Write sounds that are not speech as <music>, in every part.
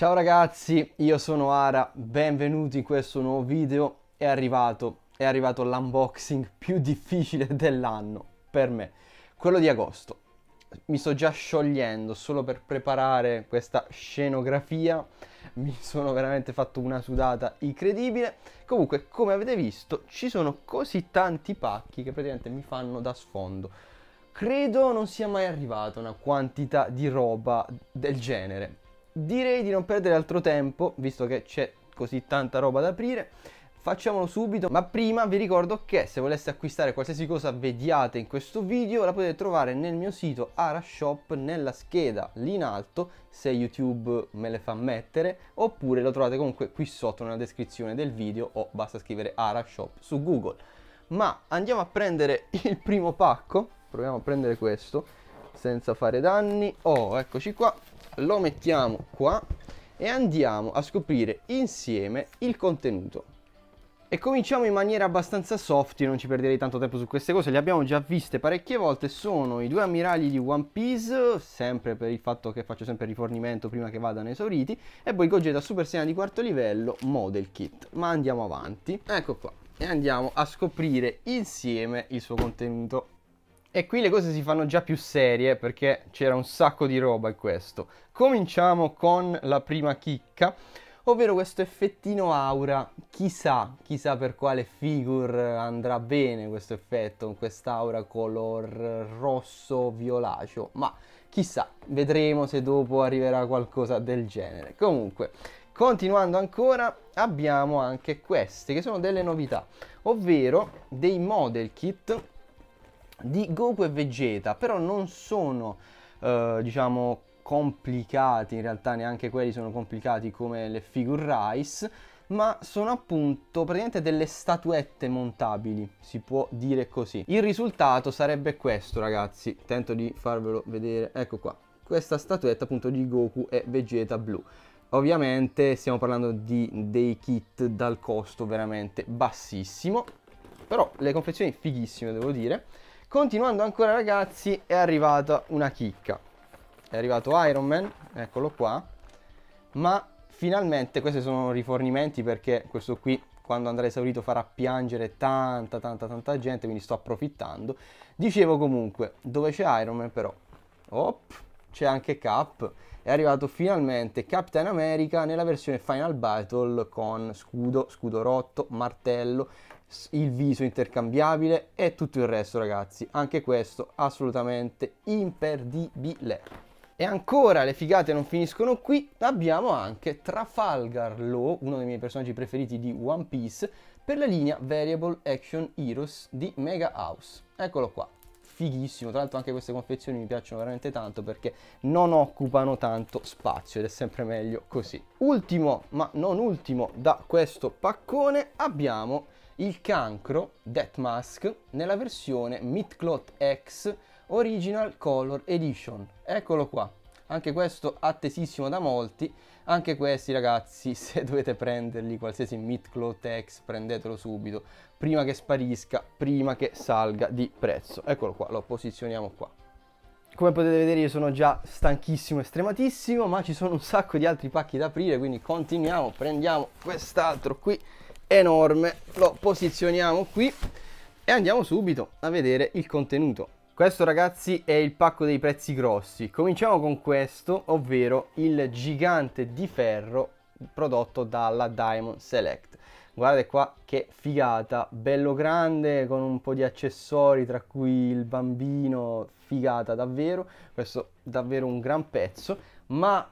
Ciao ragazzi, io sono Ara, benvenuti in questo nuovo video. È arrivato, è arrivato l'unboxing più difficile dell'anno per me, quello di agosto. Mi sto già sciogliendo solo per preparare questa scenografia. Mi sono veramente fatto una sudata incredibile. Comunque, come avete visto, ci sono così tanti pacchi che praticamente mi fanno da sfondo. Credo non sia mai arrivata una quantità di roba del genere direi di non perdere altro tempo, visto che c'è così tanta roba da aprire. Facciamolo subito, ma prima vi ricordo che se voleste acquistare qualsiasi cosa vediate in questo video la potete trovare nel mio sito Arashop nella scheda lì in alto se YouTube me le fa mettere oppure lo trovate comunque qui sotto nella descrizione del video o basta scrivere Arashop su Google. Ma andiamo a prendere <laughs> il primo pacco, proviamo a prendere questo senza fare danni. Oh, eccoci qua, lo mettiamo qua e andiamo a scoprire insieme il contenuto. E cominciamo in maniera abbastanza soft, io non ci perderei tanto tempo su queste cose, le abbiamo già viste parecchie volte, sono i due ammiragli di One Piece, sempre per il fatto che faccio sempre rifornimento prima che vadano esauriti, e poi Gogeta Super Saiyan di quarto livello Model Kit. Ma andiamo avanti, ecco qua, e andiamo a scoprire insieme il suo contenuto. E qui le cose si fanno già più serie perché c'era un sacco di roba in questo. Cominciamo con la prima chicca, ovvero questo effettino aura. Chissà, chissà per quale figure andrà bene questo effetto, con quest'aura color rosso violaceo, ma chissà, vedremo se dopo arriverà qualcosa del genere. Comunque, continuando ancora, abbiamo anche queste che sono delle novità, ovvero dei model kit di Goku e Vegeta, però non sono, eh, diciamo, complicati, in realtà neanche quelli sono complicati come le figure Rice, ma sono appunto praticamente delle statuette montabili, si può dire così. Il risultato sarebbe questo, ragazzi, tento di farvelo vedere, ecco qua, questa statuetta appunto di Goku e Vegeta blu. Ovviamente stiamo parlando di dei kit dal costo veramente bassissimo, però le confezioni fighissime devo dire. Continuando ancora ragazzi è arrivata una chicca. È arrivato Iron Man, eccolo qua. Ma finalmente questi sono rifornimenti perché questo qui quando andrà esaurito farà piangere tanta tanta tanta gente, quindi sto approfittando. Dicevo comunque, dove c'è Iron Man però? Op, c'è anche Cap. È arrivato finalmente Captain America nella versione Final Battle con scudo, scudo rotto, martello il viso intercambiabile e tutto il resto ragazzi. Anche questo assolutamente imperdibile. E ancora le figate non finiscono qui. Abbiamo anche Trafalgar Law uno dei miei personaggi preferiti di One Piece per la linea Variable Action Heroes di Mega House. Eccolo qua fighissimo tra l'altro anche queste confezioni mi piacciono veramente tanto perché non occupano tanto spazio ed è sempre meglio così ultimo ma non ultimo da questo paccone abbiamo il cancro Death Mask nella versione Midcloth X Original Color Edition. Eccolo qua. Anche questo attesissimo da molti. Anche questi ragazzi, <laughs> se dovete prenderli, qualsiasi Midcloth X, prendetelo subito, prima che sparisca, prima che salga di prezzo. Eccolo qua, lo posizioniamo qua. Come potete vedere io sono già stanchissimo e strematissimo, ma ci sono un sacco di altri pacchi da aprire, quindi continuiamo, prendiamo quest'altro qui enorme, lo posizioniamo qui e andiamo subito a vedere il contenuto. Questo ragazzi è il pacco dei prezzi grossi. Cominciamo con questo, ovvero il gigante di ferro prodotto dalla Diamond Select. Guardate qua che figata, bello grande con un po' di accessori tra cui il bambino, figata davvero, questo davvero un gran pezzo, ma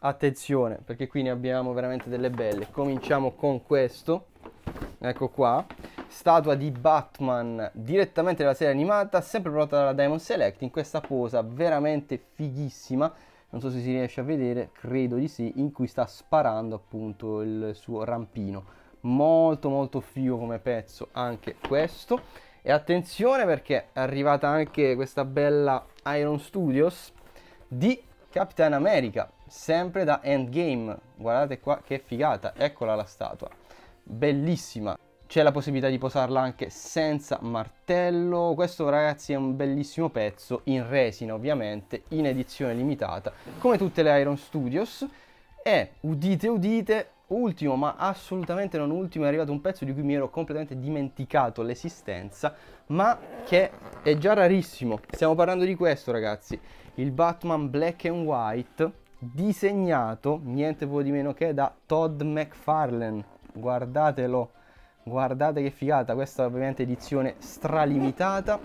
attenzione perché qui ne abbiamo veramente delle belle. Cominciamo con questo ecco qua, statua di Batman direttamente dalla serie animata, sempre prodotta dalla Diamond Select, in questa posa veramente fighissima, non so se si riesce a vedere, credo di sì, in cui sta sparando appunto il suo rampino. Molto molto figo come pezzo anche questo. E attenzione perché è arrivata anche questa bella Iron Studios di Capitan America, sempre da Endgame. Guardate qua che figata, eccola la statua bellissima. C'è la possibilità di posarla anche senza martello. Questo ragazzi è un bellissimo pezzo in resina ovviamente, in edizione limitata, come tutte le Iron Studios. E udite udite, ultimo ma assolutamente non ultimo è arrivato un pezzo di cui mi ero completamente dimenticato l'esistenza, ma che è già rarissimo. Stiamo parlando di questo ragazzi, il Batman Black and White disegnato niente po' di meno che da Todd McFarlane. Guardatelo, guardate che figata, questa è ovviamente edizione stralimitata.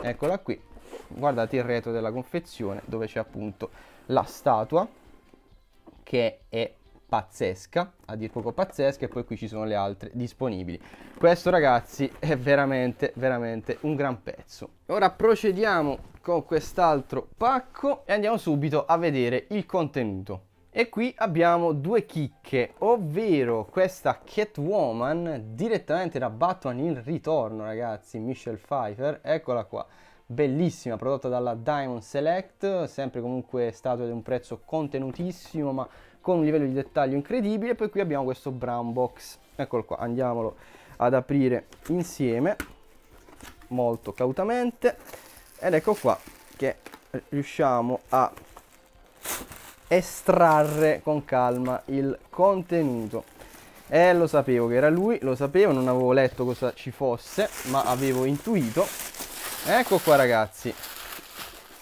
Eccola qui. Guardate il retro della confezione dove c'è appunto la statua che è pazzesca, a dir poco pazzesca, e poi qui ci sono le altre disponibili. Questo ragazzi è veramente, veramente un gran pezzo. Ora procediamo con quest'altro pacco e andiamo subito a vedere il contenuto. E qui abbiamo due chicche, ovvero questa Catwoman direttamente da Batman in ritorno, ragazzi, Michelle Pfeiffer, eccola qua. Bellissima prodotta dalla Diamond Select sempre comunque stato di un prezzo contenutissimo ma con un livello di dettaglio incredibile. Poi qui abbiamo questo brown box. Eccolo qua andiamolo ad aprire insieme molto cautamente. Ed ecco qua che riusciamo a estrarre con calma il contenuto. E lo sapevo che era lui lo sapevo non avevo letto cosa ci fosse ma avevo intuito. Ecco qua ragazzi.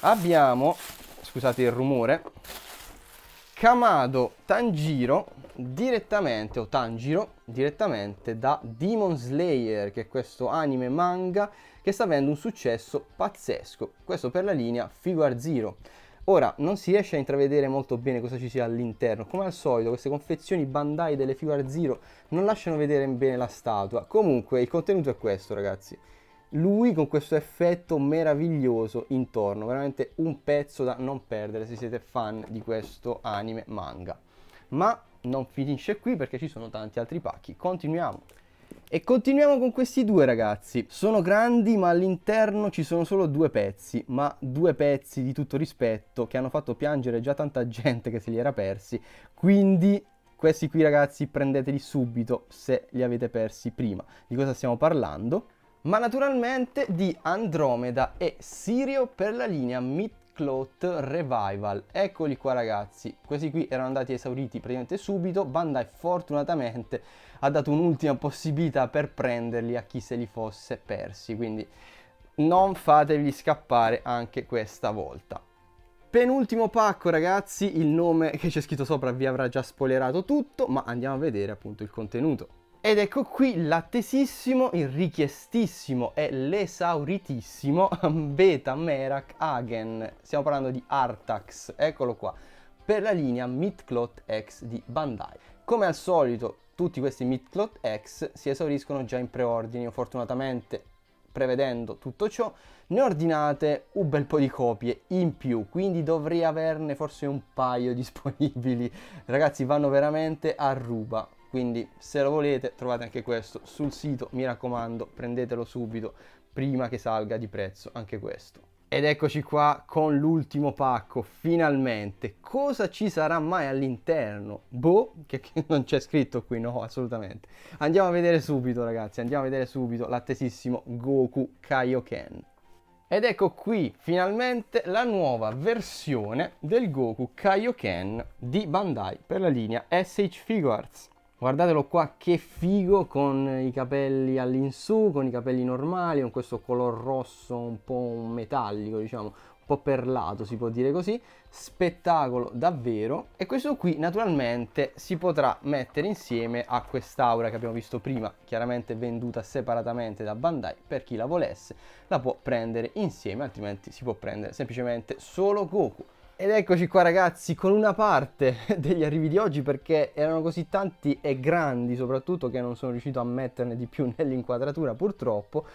Abbiamo scusate il rumore Kamado Tanjiro direttamente o Tanjiro direttamente da Demon Slayer che è questo anime manga che sta avendo un successo pazzesco. Questo per la linea Figure Zero Ora, non si riesce a intravedere molto bene cosa ci sia all'interno. Come al solito, queste confezioni Bandai delle Figure Zero non lasciano vedere bene la statua. Comunque, il contenuto è questo, ragazzi lui con questo effetto meraviglioso intorno, veramente un pezzo da non perdere se siete fan di questo anime manga. Ma non finisce qui perché ci sono tanti altri pacchi, continuiamo. E continuiamo con questi due ragazzi. Sono grandi ma all'interno ci sono solo due pezzi, ma due pezzi di tutto rispetto che hanno fatto piangere già tanta gente che se li era persi. Quindi questi qui ragazzi prendeteli subito se li avete persi prima. Di cosa stiamo parlando? ma naturalmente di Andromeda e Sirio per la linea Midcloth Revival. Eccoli qua ragazzi, questi qui erano andati esauriti praticamente subito, Bandai fortunatamente ha dato un'ultima possibilità per prenderli a chi se li fosse persi, quindi non fatevi scappare anche questa volta. Penultimo pacco ragazzi, il nome che c'è scritto sopra vi avrà già spoilerato tutto, ma andiamo a vedere appunto il contenuto. Ed ecco qui l'attesissimo, il richiestissimo e l'esauritissimo <laughs> Beta Merak Hagen. Stiamo parlando di Artax, eccolo qua, per la linea Midcloth X di Bandai. Come al solito, tutti questi Midcloth X si esauriscono già in preordini. Io fortunatamente, prevedendo tutto ciò, ne ordinate un bel po' di copie in più, quindi dovrei averne forse un paio <laughs> disponibili. Ragazzi, vanno veramente a ruba quindi se lo volete trovate anche questo sul sito mi raccomando prendetelo subito prima che salga di prezzo anche questo ed eccoci qua con l'ultimo pacco, finalmente. Cosa ci sarà mai all'interno? Boh, che, che, non c'è scritto qui, no, assolutamente. Andiamo a vedere subito, ragazzi, andiamo a vedere subito l'attesissimo Goku Kaioken. Ed ecco qui, finalmente, la nuova versione del Goku Kaioken di Bandai per la linea SH Figuarts. Guardatelo qua che figo con i capelli all'insù, con i capelli normali, con questo color rosso un po' metallico, diciamo, un po' perlato si può dire così. Spettacolo davvero. E questo qui naturalmente si potrà mettere insieme a quest'aura che abbiamo visto prima, chiaramente venduta separatamente da Bandai. Per chi la volesse la può prendere insieme, altrimenti si può prendere semplicemente solo Goku. Ed eccoci qua ragazzi con una parte <laughs> degli arrivi di oggi perché erano così tanti e grandi soprattutto che non sono riuscito a metterne di più <laughs> nell'inquadratura purtroppo.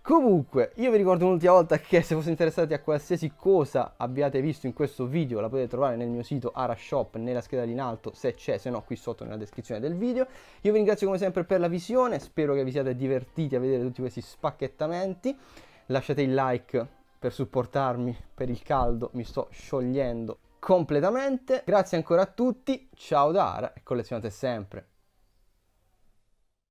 Comunque, io vi ricordo un'ultima volta che se foste interessati a qualsiasi cosa abbiate visto in questo video la potete trovare nel mio sito Arashop nella scheda in alto se c'è, se no qui sotto nella descrizione del video. Io vi ringrazio come sempre per la visione, spero che vi siate divertiti a vedere tutti questi spacchettamenti. Lasciate il like per supportarmi per il caldo, mi sto sciogliendo completamente. Grazie ancora a tutti, ciao da Ara e collezionate sempre.